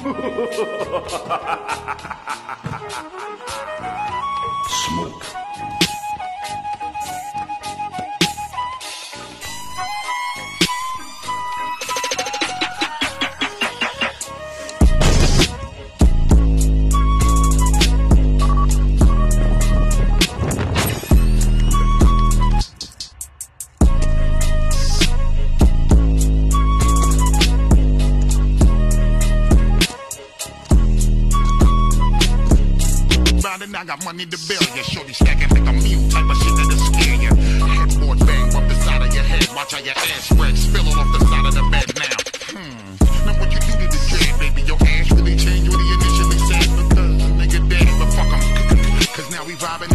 Smoke. I got money to bill ya. Shorty stacking like a mule type of shit that'll scare ya. Headboard bang, bump the side of your head. Watch how your ass spread, spilling off the side of the bed now. Hmm. Now what you do to the dread, baby? Your ass really changed what he initially said because nigga dead, but fuck him. Cause now we vibing